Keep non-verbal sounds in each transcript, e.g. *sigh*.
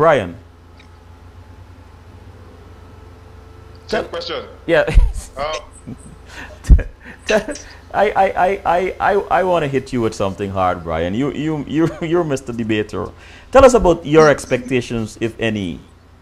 Brian. Same question. Yeah. Um, *laughs* I, I, I, I, I, I want to hit you with something hard, Brian. You, you, you, *laughs* you're Mr. Debater. Tell us about your expectations, if any,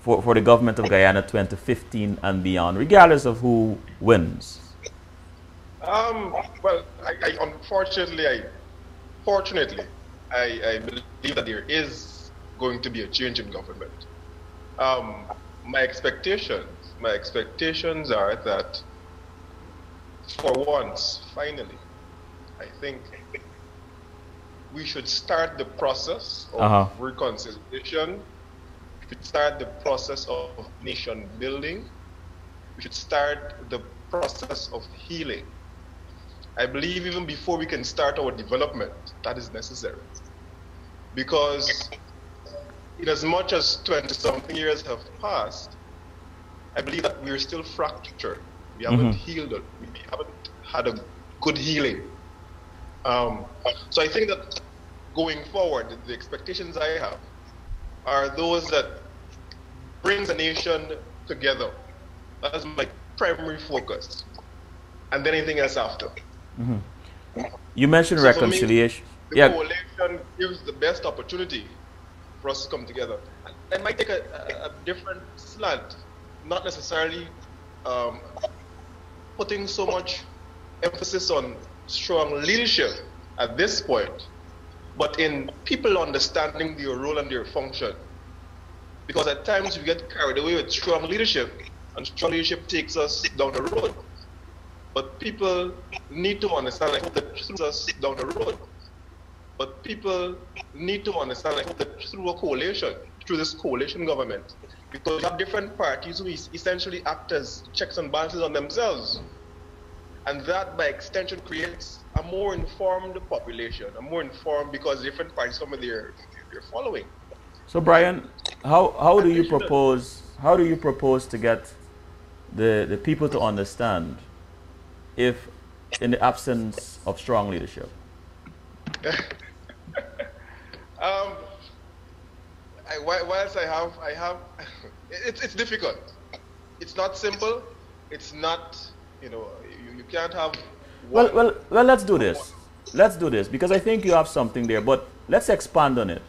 for, for the government of Guyana 2015 and beyond, regardless of who wins. um, well, I, I, unfortunately, I, fortunately, I, I believe that there is going to be a change in government. Um, my expectations, my expectations are that for once, finally, I think we should start the process of Uh-huh. reconciliation. We should start the process of nation building. We should start the process of healing. I believe even before we can start our development, that is necessary. Because in as much as 20 something years have passed, I believe that we're still fractured. We haven't healed it. We haven't had a good healing. Um, so I think that going forward, the expectations I have are those that brings a nation together. That's my primary focus. And then anything else after. You mentioned So for me, reconciliation. The yeah, coalition gives the best opportunity for us to come together. I might take a, a, different slant, not necessarily um, putting so much emphasis on strong leadership at this point, but in people understanding their role and their function. Because at times we get carried away with strong leadership, and strong leadership takes us down the road. But people need to understand, hope that takes us down the road. But people need to understand, hope that through a coalition, through this coalition government, because you have different parties who essentially act as checks and balances on themselves. And that, by extension, creates a more informed population, a more informed because different parties come with their, their following. So Brian, how how do you propose how do you propose to get the the people to understand if in the absence of strong leadership? *laughs* Um, I, whilst I have, I have, *laughs* it's, it's difficult. It's not simple. It's not, you know, you, you can't have. Well, well, well. Let's do this. Let's do this because I think you have something there. But let's expand on it.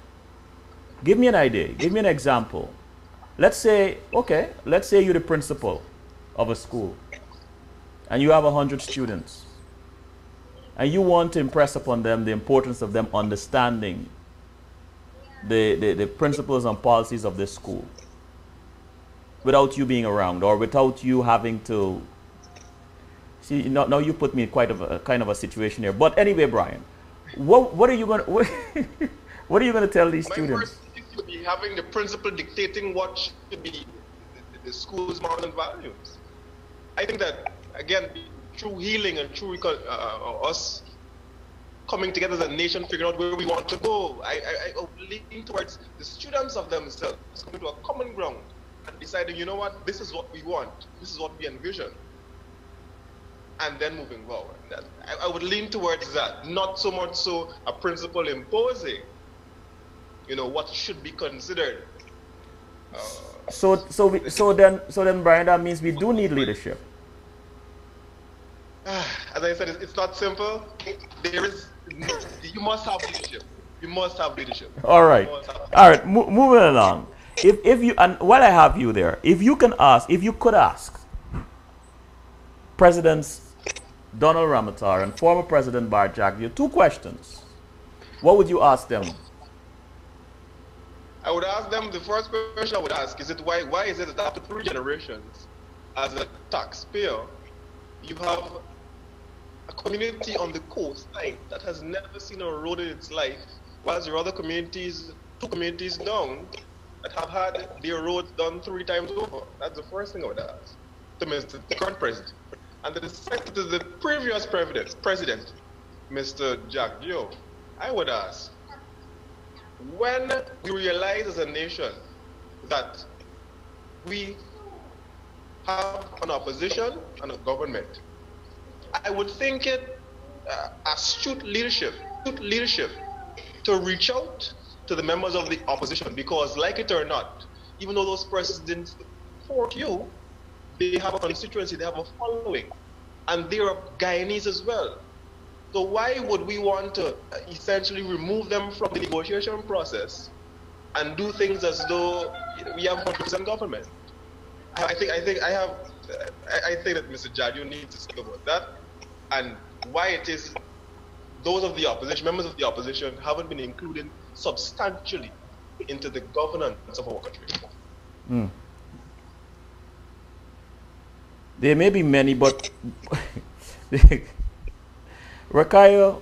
Give me an idea. Give me an example. Let's say, okay, let's say you're the principal of a school, and you have a hundred students, and you want to impress upon them the importance of them understanding the, the, the principles and policies of this school without you being around or without you having to See, now, now you put me in quite of a kind of a situation here. But anyway, Brian, what what are you gonna what, *laughs* what are you gonna tell these My students? first be having the principal dictating what should be the, the school's morals and values. I think that again, through healing and through uh, us coming together as a nation, figuring out where we want to go, I, I, I lean towards the students of themselves coming to a common ground and deciding, you know what, this is what we want, this is what we envision, and then moving forward. I, I would lean towards that, not so much so a principle imposing you know what should be considered. Uh, So so we, so then so then Brian, that means we do need leadership. as I said, it's, it's not simple. There is you must have leadership. You must have leadership. All right, have- all right. Mo- moving along. If if you and while I have you there, if you can ask, if you could ask Presidents Donald Ramotar and former President Bharrat Jagdeo two questions, what would you ask them? I would ask them. The first question I would ask is it why why is it that after three generations, as a taxpayer, you have a community on the coastline that has never seen a road in its life, whilst there are other communities, two communities down, that have had their roads done three times over. That's the first thing I would ask to Mr. the current president. And the second to the previous president, president, Mr. Jagdeo, I would ask, when we realize as a nation that we have an opposition and a government, I would think it uh, astute leadership, astute leadership to reach out to the members of the opposition because, like it or not, even though those persons didn't support you, they have a constituency, they have a following, and they're Guyanese as well. So why would we want to essentially remove them from the negotiation process and do things as though we have 100% government? I think I think I have I, think that Mr. Jad, needs to speak about that and why it is those of the opposition, members of the opposition, haven't been included substantially into the governance of our country. Mm. There may be many, but *laughs* Rakayo,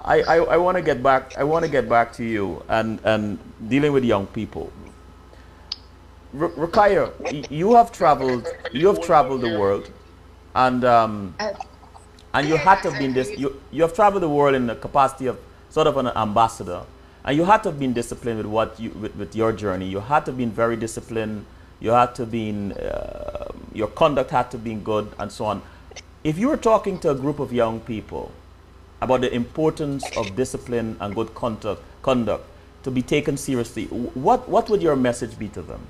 I, I, I want to get back. I want to get back to you and and dealing with young people. R Rakayo, you have traveled. You have traveled the world, and um, and you had to have been this. You you have traveled the world in the capacity of sort of an ambassador, and you had to have been disciplined with what you with, with your journey. You had to have been very disciplined. You had to have been uh, your conduct had to been good, and so on. If you were talking to a group of young people about the importance of discipline and good conduct, conduct to be taken seriously, what, what would your message be to them?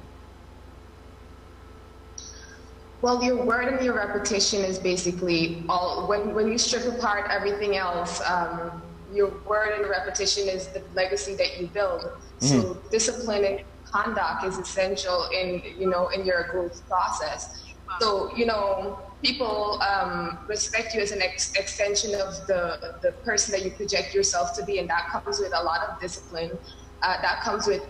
Well, your word and your repetition is basically all. When when you strip apart everything else, um, your word and repetition is the legacy that you build. Mm-hmm. So discipline and conduct is essential in you know in your growth process. So you know people um, respect you as an ex- extension of the, the person that you project yourself to be, and that comes with a lot of discipline. Uh, that comes with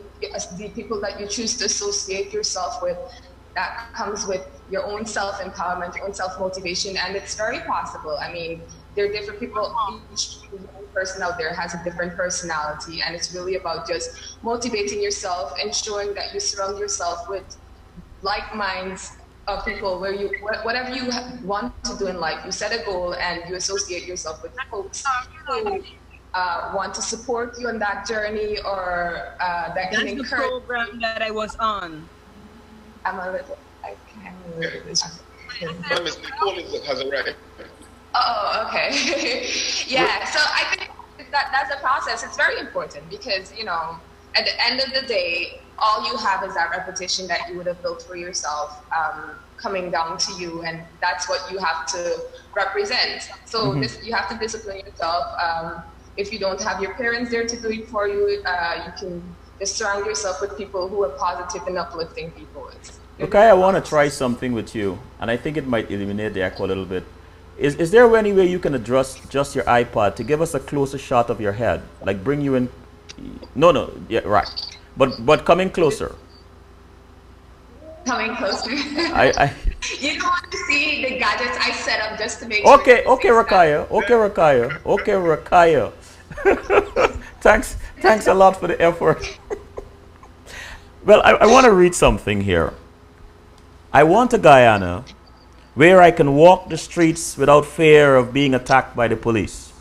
the people that you choose to associate yourself with. That comes with your own self empowerment, your own self motivation, and it's very possible. I mean, there are different people. Each person out there has a different personality, and it's really about just motivating yourself, ensuring that you surround yourself with like minds of people where you whatever you want to do in life you set a goal and you associate yourself with folks who uh, want to support you on that journey or uh, that That's can encourage That's the program that I was on. I'm a little I can't really Miss Nicole has arrived. Oh, okay. *laughs* yeah, so I think that that's a process. It's very important because, you know, at the end of the day, all you have is that repetition that you would have built for yourself um, coming down to you, and that's what you have to represent. So mm-hmm. this, you have to discipline yourself. Um, if you don't have your parents there to do it for you, uh, you can just surround yourself with people who are positive and uplifting people. okay, I want to try something with you, and I think it might eliminate the echo a little bit. Is, is there any way you can adjust just your iPod to give us a closer shot of your head? Like bring you in. No, no, yeah, right. But but coming closer. Coming closer. I, I *laughs* You don't want to see the gadgets I set up just to make okay, sure. Okay, Rakaya. Okay, Rakaya. Okay, Rakaya. *laughs* thanks, thanks a lot for the effort. Well, I, I want to read something here. I want a Guyana where I can walk the streets without fear of being attacked by the police.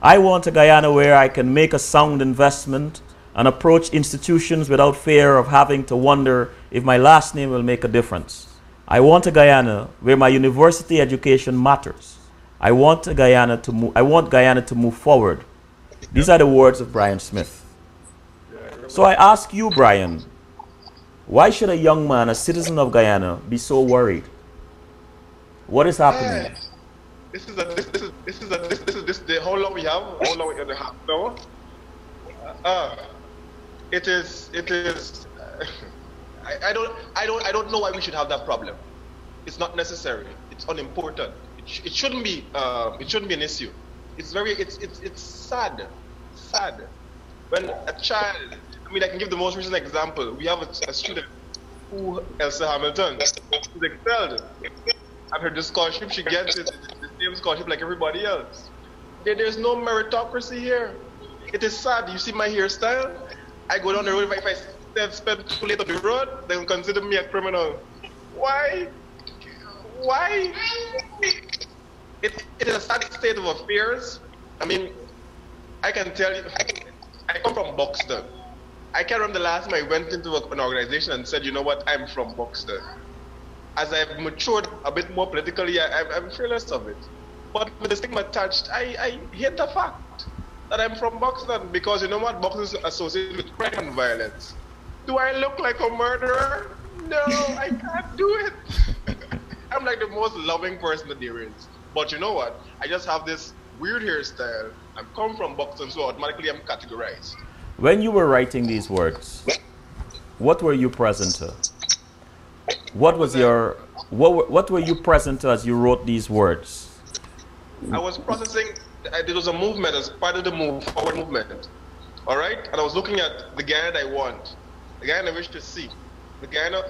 I want a Guyana where I can make a sound investment and approach institutions without fear of having to wonder if my last name will make a difference. I want a Guyana where my university education matters. I want a Guyana to move, I want Guyana to move forward. These are the words of Brian Smith. So I ask you, Brian, why should a young man, a citizen of Guyana, be so worried? What is happening? This is a this, is this is a this, this is this the how long we have? How long we have? No. Uh, it is it is uh, I, I, don't I don't I don't know why we should have that problem. It's not necessary. It's unimportant. It, sh it shouldn't be um, it shouldn't be an issue. It's very it's it's it's sad, sad. When a child, I mean, I can give the most recent example. We have a, a student who Elsa Hamilton who's excelled. And her scholarship she gets is the same scholarship like everybody else. There, there's no meritocracy here. It is sad. You see my hairstyle? I go down the road, if I, if spend too late on the road, they will consider me a criminal. Why? Why? It, it is a sad state of affairs. I mean, I can tell you, I come from Buxton. I can't remember the last time I went into an organization and said, you know what, I'm from Buxton. As I've matured a bit more politically, I, am fearless of it. But with the stigma attached, I, I hate the fact that I'm from Buxton because you know what? Buxton is associated with crime and violence. Do I look like a murderer? No, I can't do it. *laughs* I'm like the most loving person that there is. But you know what? I just have this weird hairstyle. I'm come from Buxton, so automatically I'm categorized. When you were writing these words, what were you present to? What was your what what were you present to as you wrote these words? I was processing. Uh, there was a movement as part of the move forward movement. All right, and I was looking at the Guyana I want, the Guyana I wish to see, the Guyana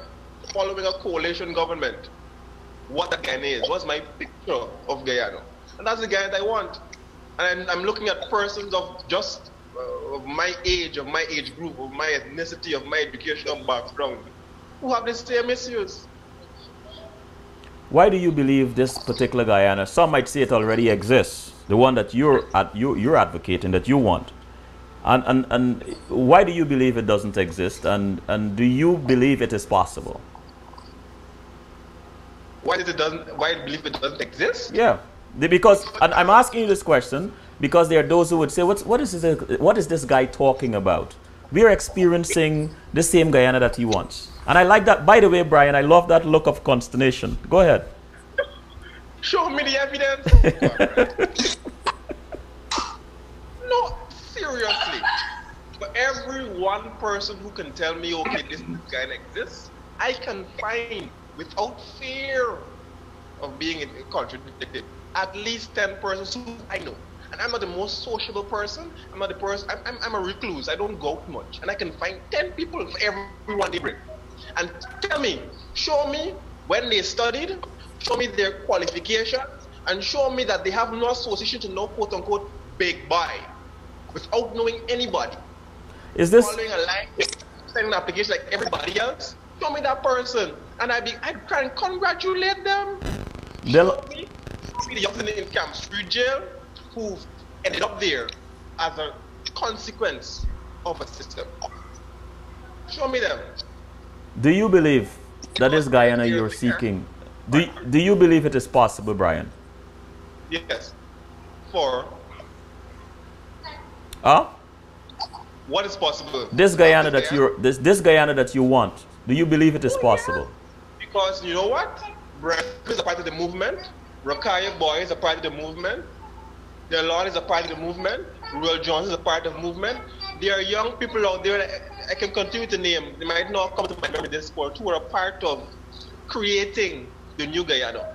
following a coalition government. What the Guyana is, what's my picture of Guyana, and that's the Guyana I want. And I'm looking at persons of just uh, of my age, of my age group, of my ethnicity, of my educational background, who have the same issues. Why do you believe this particular Guyana? Some might say it already exists, the one that you're at, you, you're advocating that you want. And, and, and why do you believe it doesn't exist? And, and do you believe it is possible? Why does it doesn't? Why do you believe it doesn't exist? Yeah, because and I'm asking you this question because there are those who would say, "What's what is this? What is this guy talking about?" We are experiencing the same Guyana that he wants. And I like that. By the way, Brian, I love that look of consternation. Go ahead. *laughs* Show me the evidence. *laughs* no, seriously. For every one person who can tell me, okay, this guy exists, I can find without fear of being contradicted at least 10 persons who I know. And I'm not the most sociable person. I'm not the person, I'm, I'm, I'm a recluse. I don't go out much. And I can find 10 people for everyone they bring and tell me, show me when they studied, show me their qualifications, and show me that they have no association to no quote unquote big boy without knowing anybody. Is this following a line, sending an application like everybody else? Show me that person, and I be I try and congratulate them. Show me, show me the young in Camp Street Jail who ended up there as a consequence of a system. Show me them. Do you believe that is Guyana you're seeking? Do, do you believe it is possible, Brian? Yes. For? Huh? What is possible? This Guyana that you this this Guyana that you want. Do you believe it is oh, possible? Because you know what? Brian is a part of the movement. Rakaya Boy is a part of the movement. Delon is a part of the movement. Royal Jones is a part of the movement. There are young people out there I can continue to name. They might not come to my memory this point who are a part of creating the new Guyana.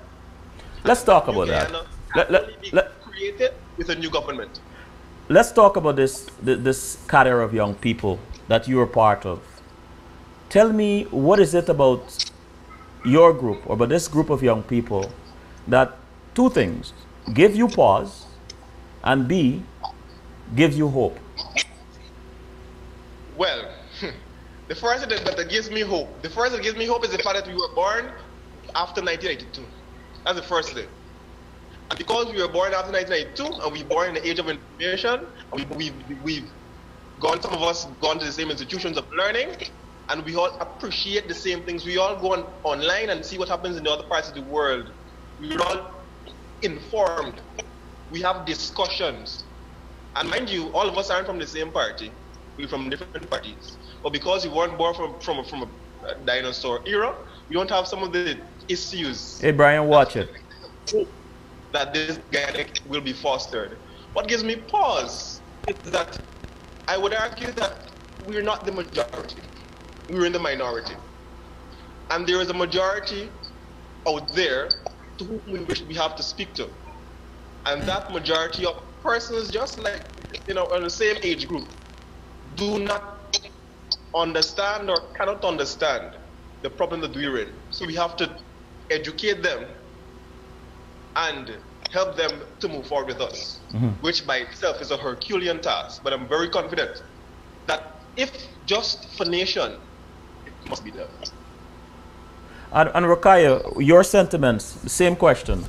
Let's talk about that. Let, let, let, created with a new government. Let's talk about this this cadre of young people that you are part of. Tell me what is it about your group or about this group of young people that two things give you pause and B gives you hope. Well, *laughs* the first thing that, that gives me hope, the first that gives me hope is the fact that we were born after 1982. That's the first thing. And because we were born after 1992 and we were born in the age of information, we, we, we've gone, some of us gone to the same institutions of learning, and we all appreciate the same things. We all go on, online and see what happens in the other parts of the world. We're all informed. We have discussions. And mind you, all of us aren't from the same party we're from different parties. But because we weren't born from, from, from a dinosaur era, we don't have some of the issues. Hey, Brian, watch it. That this guy will be fostered. What gives me pause is that I would argue that we're not the majority. We're in the minority. And there is a majority out there to whom we wish we have to speak to. And that majority of persons just like, you know, in the same age group do not understand or cannot understand the problem that we're in. So we have to educate them and help them to move forward with us, mm-hmm. which by itself is a Herculean task. But I'm very confident that if just for nation, it must be done. And, and your sentiments, same question.